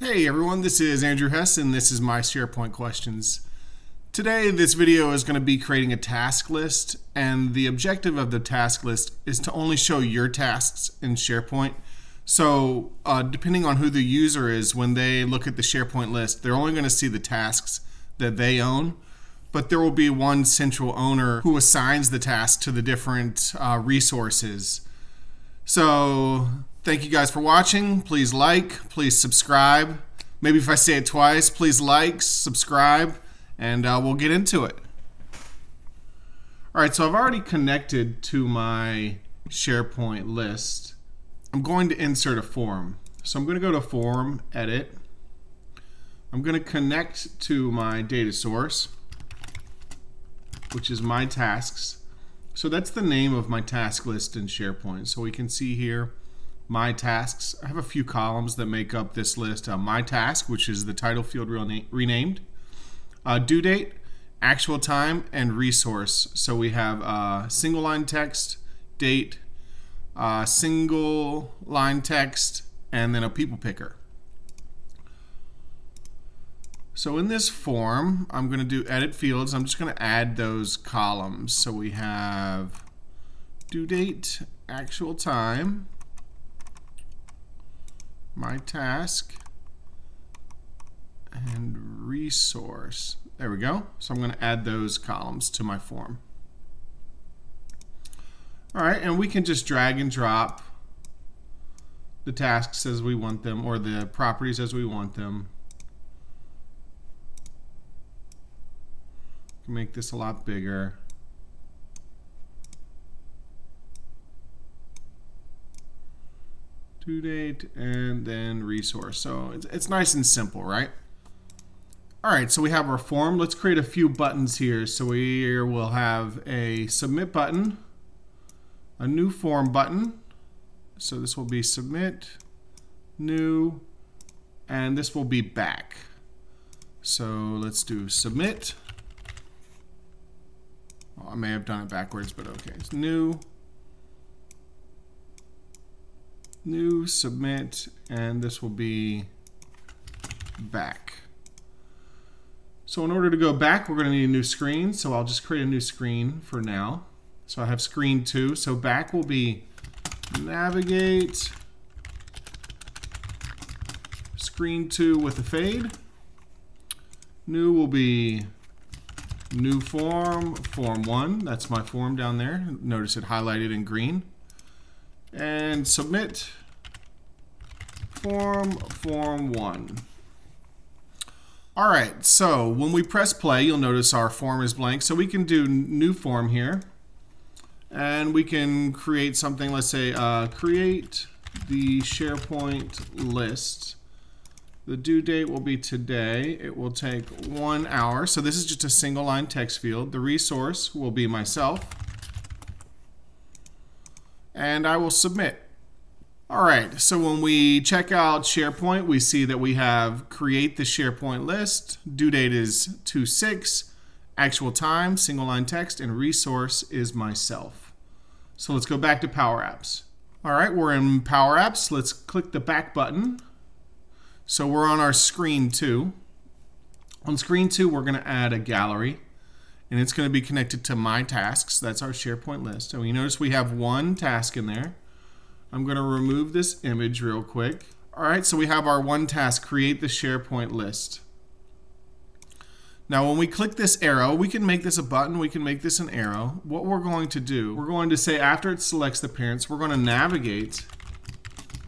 Hey everyone, this is Andrew Hess and this is my SharePoint questions. Today this video is going to be creating a task list and the objective of the task list is to only show your tasks in SharePoint. So uh, depending on who the user is, when they look at the SharePoint list, they're only going to see the tasks that they own, but there will be one central owner who assigns the task to the different uh, resources. So Thank you guys for watching. Please like, please subscribe. Maybe if I say it twice, please like, subscribe, and uh, we'll get into it. All right, so I've already connected to my SharePoint list. I'm going to insert a form. So I'm going to go to Form, Edit. I'm going to connect to my data source, which is my tasks. So that's the name of my task list in SharePoint. So we can see here my tasks. I have a few columns that make up this list. Uh, my task, which is the title field renamed, uh, due date, actual time, and resource. So we have uh, single line text, date, uh, single line text, and then a people picker. So in this form, I'm going to do edit fields. I'm just going to add those columns. So we have due date, actual time, my task and resource. There we go. So I'm going to add those columns to my form. All right, and we can just drag and drop the tasks as we want them or the properties as we want them. Make this a lot bigger. Due date, and then resource. So it's, it's nice and simple, right? All right, so we have our form. Let's create a few buttons here. So we will have a submit button, a new form button. So this will be submit, new, and this will be back. So let's do submit. Well, I may have done it backwards, but okay. It's new, new, submit, and this will be back. So in order to go back, we're going to need a new screen. So I'll just create a new screen for now. So I have screen two. So back will be navigate, screen two with a fade. New will be new form, form one. That's my form down there. Notice it highlighted in green and submit form form 1. All right, so when we press play, you'll notice our form is blank. So we can do new form here. And we can create something, let's say, uh, create the SharePoint list. The due date will be today. It will take one hour. So this is just a single line text field. The resource will be myself and I will submit. All right, so when we check out SharePoint, we see that we have create the SharePoint list, due date is 2-6, actual time, single line text, and resource is myself. So let's go back to Power Apps. All right, we're in Power Apps. Let's click the back button. So we're on our screen two. On screen two, we're gonna add a gallery and it's going to be connected to my tasks. That's our SharePoint list. And you notice we have one task in there. I'm going to remove this image real quick. All right, so we have our one task, create the SharePoint list. Now when we click this arrow, we can make this a button, we can make this an arrow. What we're going to do, we're going to say after it selects the parents, we're going to navigate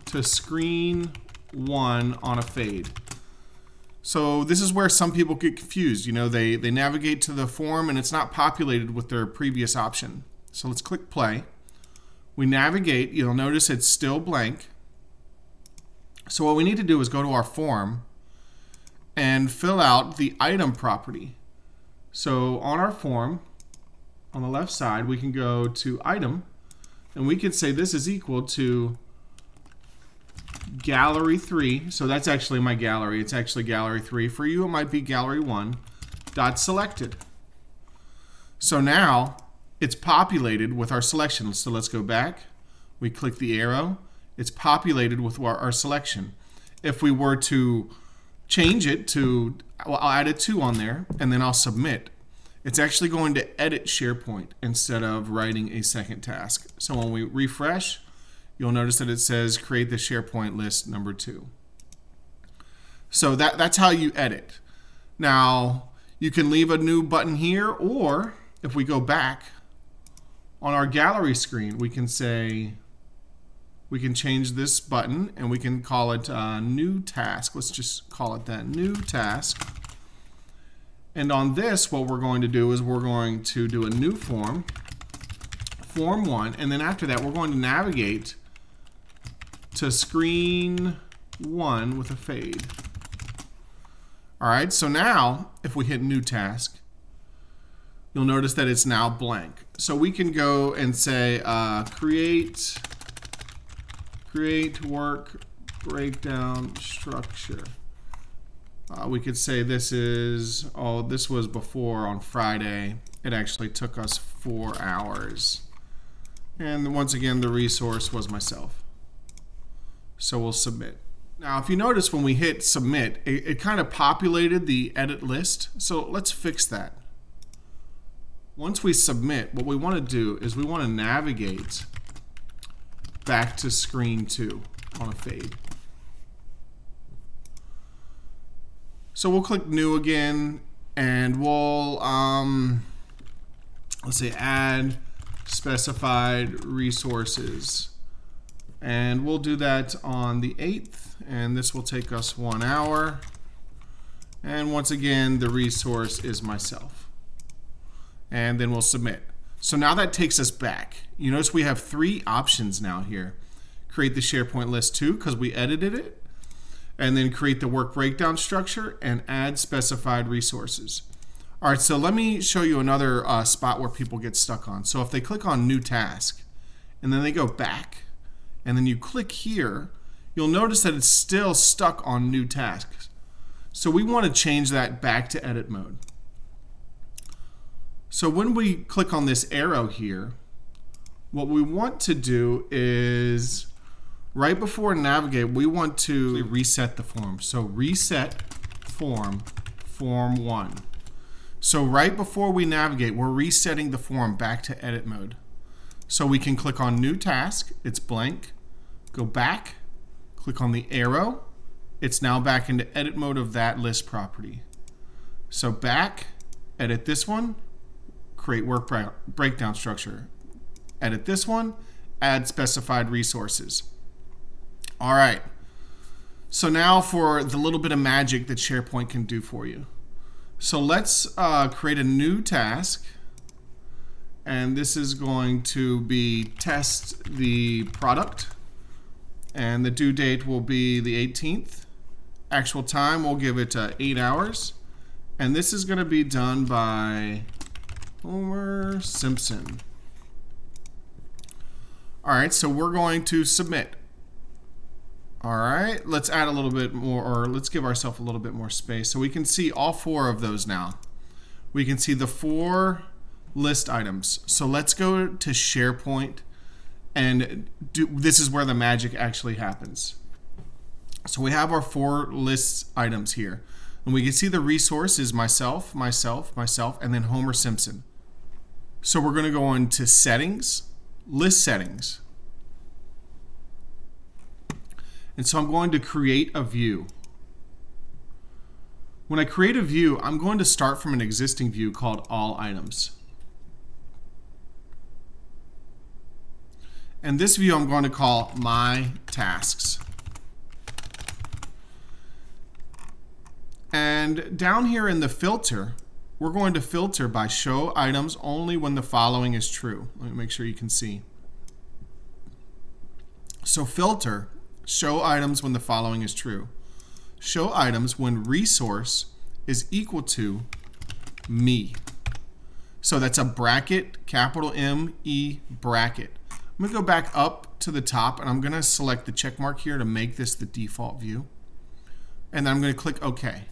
to screen one on a fade. So this is where some people get confused. You know, they, they navigate to the form and it's not populated with their previous option. So let's click play. We navigate, you'll notice it's still blank. So what we need to do is go to our form and fill out the item property. So on our form, on the left side, we can go to item and we can say this is equal to gallery 3. So that's actually my gallery. It's actually gallery 3. For you, it might be gallery 1 dot selected. So now it's populated with our selection. So let's go back. We click the arrow. It's populated with our, our selection. if we were to change it to, well, I'll add a 2 on there, and then I'll submit. It's actually going to edit SharePoint instead of writing a second task. So when we refresh, you'll notice that it says create the SharePoint list number 2. So that, that's how you edit. Now, you can leave a new button here, or if we go back on our gallery screen, we can say, we can change this button and we can call it uh, new task. Let's just call it that, new task. And on this, what we're going to do is we're going to do a new form, form one, and then after that, we're going to navigate to screen one with a fade. All right, so now if we hit new task, you'll notice that it's now blank. So we can go and say uh, create, create work breakdown structure. Uh, we could say this is, oh, this was before on Friday. It actually took us four hours. And once again, the resource was myself. So we'll submit. Now, if you notice when we hit submit, it, it kind of populated the edit list. So let's fix that. Once we submit, what we want to do is we want to navigate back to screen two on a fade. So we'll click new again and we'll, um, let's say add specified resources. And we'll do that on the 8th, and this will take us one hour. And once again, the resource is myself. And then we'll submit. So now that takes us back. You notice we have three options now here. Create the SharePoint list too, because we edited it. And then create the work breakdown structure and add specified resources. All right, so let me show you another uh, spot where people get stuck on. So if they click on new task and then they go back, and then you click here, you'll notice that it's still stuck on new tasks. So we want to change that back to edit mode. So when we click on this arrow here, what we want to do is right before navigate, we want to reset the form. So reset form, form one. So right before we navigate, we're resetting the form back to edit mode. So we can click on new task, it's blank go back, click on the arrow. It's now back into edit mode of that list property. So back, edit this one, create work breakdown structure. Edit this one, add specified resources. All right. So now for the little bit of magic that SharePoint can do for you. So let's uh, create a new task. And this is going to be test the product and the due date will be the 18th. Actual time, we'll give it uh, 8 hours. And this is going to be done by Homer Simpson. All right, so we're going to submit. All right, let's add a little bit more, or let's give ourselves a little bit more space so we can see all four of those now. We can see the four list items. So let's go to SharePoint and do, this is where the magic actually happens. So we have our four list items here. And we can see the resource is myself, myself, myself, and then Homer Simpson. So we're going to go into settings, list settings. And so I'm going to create a view. When I create a view, I'm going to start from an existing view called all items. And this view I'm going to call My Tasks. And down here in the filter, we're going to filter by show items only when the following is true. Let me make sure you can see. So filter, show items when the following is true. Show items when resource is equal to me. So that's a bracket, capital M, E, bracket. I'm going to go back up to the top and I'm going to select the check mark here to make this the default view. And then I'm going to click OK.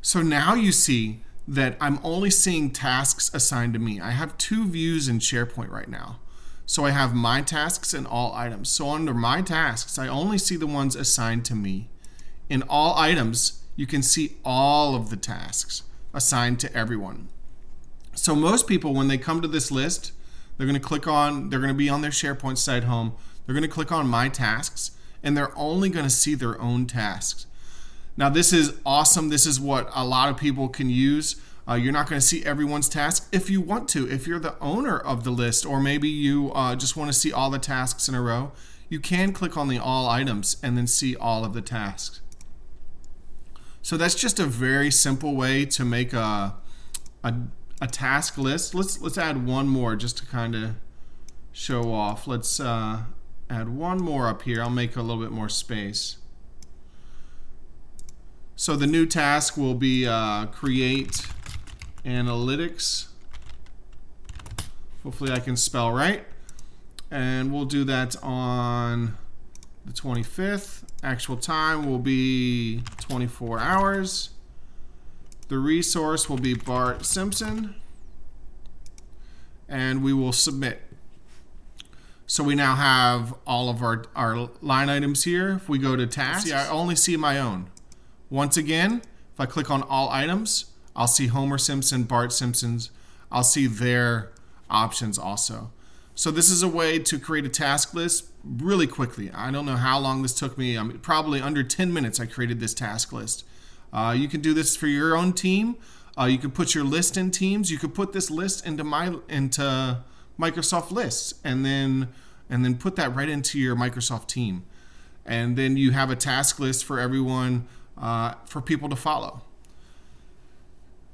So now you see that I'm only seeing tasks assigned to me. I have two views in SharePoint right now. So I have my tasks and all items. So under my tasks, I only see the ones assigned to me. In all items, you can see all of the tasks assigned to everyone. So most people, when they come to this list, they're going to click on, they're going to be on their SharePoint site home. They're going to click on My Tasks, and they're only going to see their own tasks. Now, this is awesome. This is what a lot of people can use. Uh, you're not going to see everyone's task if you want to. If you're the owner of the list, or maybe you uh, just want to see all the tasks in a row, you can click on the all items and then see all of the tasks. So that's just a very simple way to make a, a, a task list. Let's let's add one more just to kind of show off. Let's uh, add one more up here. I'll make a little bit more space. So the new task will be uh, create analytics. Hopefully I can spell right. And we'll do that on the 25th. Actual time will be 24 hours. The resource will be Bart Simpson. And we will submit. So we now have all of our, our line items here. If we go to tasks, see, I only see my own. Once again, if I click on all items, I'll see Homer Simpson, Bart Simpson's. I'll see their options also. So this is a way to create a task list really quickly. I don't know how long this took me. I mean, probably under 10 minutes I created this task list. Uh, you can do this for your own team. Uh, you can put your list in teams. You could put this list into my into Microsoft Lists and then and then put that right into your Microsoft team. And then you have a task list for everyone uh, for people to follow.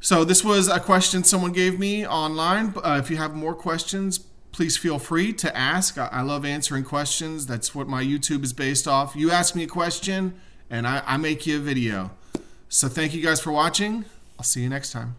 So this was a question someone gave me online. Uh, if you have more questions, please feel free to ask. I, I, love answering questions. That's what my YouTube is based off. You ask me a question, and I, I make you a video. So thank you guys for watching. I'll see you next time.